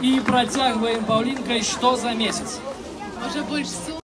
и протягиваем Паулинкой «Что за месяц Уже больше.